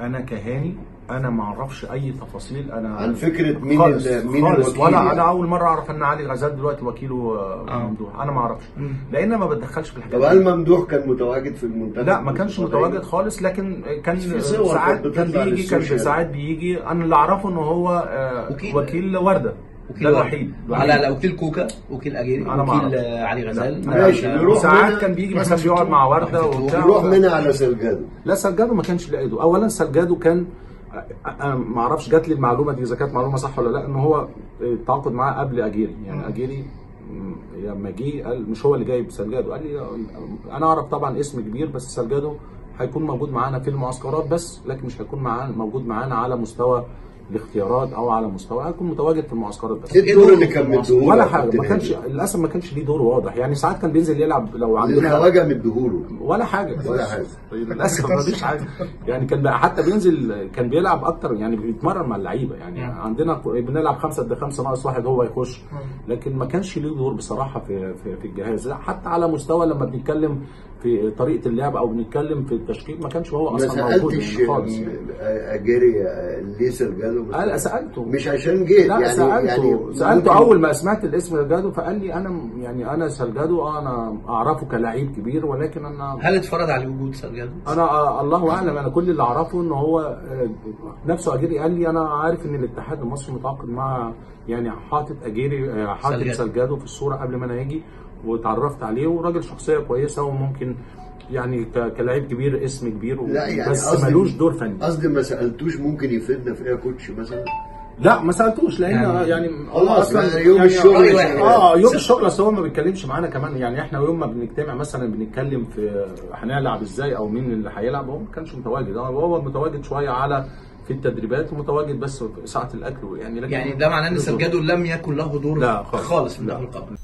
أنا كهاني أنا ما أعرفش أي تفاصيل أنا عن فكرة مين خالص ال- مين خالص الوكيل ولا يعني. أنا أول مرة أعرف إن علي غزال دلوقتي وكيله آه، آه. ممدوح أنا ما أعرفش لأن ما بتدخلش في الحاجات طب دي. هل ممدوح كان متواجد في المنتخب؟ لا ما كانش متواجد خالص لكن كان في صور ساعات كان بيجي كان. ساعات بيجي أنا اللي أعرفه إن هو آه، وكيل. وكيل وردة وكيل. الوحيد. لا لا وكيل كوكا وكيل اجيري أنا ما وكيل علي غزال. ماشي، ساعات كان بيجي مثلا بيقعد مع وردة وبتاع. نروح منها على سلجادو. لا سلجادو ما كانش لاقيه اولا سلجادو كان أنا ما أعرفش جات لي المعلومة دي إذا كانت معلومة صح ولا لأ إن هو التعاقد معاه قبل أجيري. يعني أجيري لما جه قال مش هو اللي جايب سلجادو. قال لي أنا أعرف طبعا اسم كبير بس سلجادو هيكون موجود معانا في المعسكرات بس لكن مش هيكون معانا موجود معانا على مستوى الاختيارات أو على مستوى هيكون متواجد في المعسكرات بس. إيه الدور اللي كان مديهوله ولا حاجة ما كانش؟ للأسف ما كانش ليه دور واضح. يعني ساعات كان بينزل يلعب لو عندنا الخواجه مديهوله. ولا حاجة. ولا حاجة. للأسف ما فيش حاجة. يعني كان بقى حتى بينزل كان بيلعب أكتر يعني بيتمرن مع اللعيبة. يعني عندنا بنلعب خمسة ضد خمسة ناقص واحد هو يخش. لكن ما كانش ليه دور بصراحة في في, في الجهاز. لا حتى على مستوى لما بنتكلم في طريقة اللعب أو بنتكلم في التشكيل ما كانش هو أصلا موجود يعني خالص. يعني. اجيري ليه سلجادو بس أنا سالته مش عشان جيت لا يعني سألته يعني سألته ممكن- أول ما سمعت الاسم سلجادو فقال لي أنا يعني أنا سلجادو آه أنا أعرفه كلاعب كبير ولكن أنا هل اتفرج على وجود سلجادو؟ أنا آه، الله أعلم أنا كل اللي أعرفه إن هو آه، نفسه أجيري قال لي أنا عارف إن الاتحاد المصري متعاقد مع يعني حاطط أجيري آه، حاطط سلجادو. سلجادو في الصورة قبل ما أنا أجي واتعرفت عليه وراجل شخصية كويسة وممكن يعني كلاعب كبير اسم كبير لا يعني بس ملوش دور فني قصدي ما سألتوش ممكن يفيدنا في إيه يا كوتش مثلا لا ما سألتوش لأن يعني- يعني, خلاص، يعني يوم الشغل رأي شغال. واحد. آه يوم الشغل أصل هو ما بيتكلمش معانا كمان يعني إحنا يوم ما بنجتمع مثلا بنتكلم في هنلعب إزاي أو مين اللي هيلعب هو ما كانش متواجد هو هو متواجد شوية على في التدريبات ومتواجد بس في ساعه الأكل يعني لكن يعني ده معناه إن سلجادو لم يكن له دور لا خالص. خالص في لا. المنتخب القومي